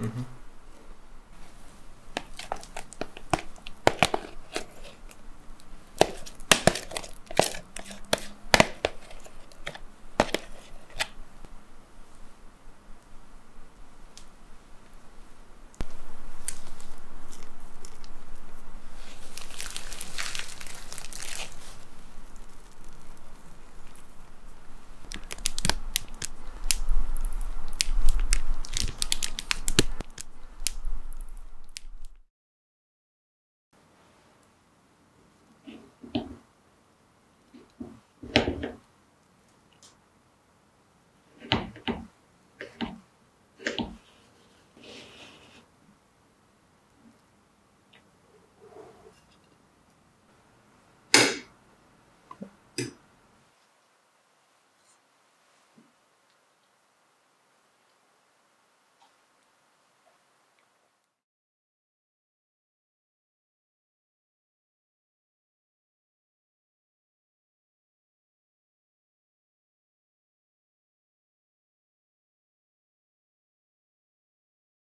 Mm-hmm.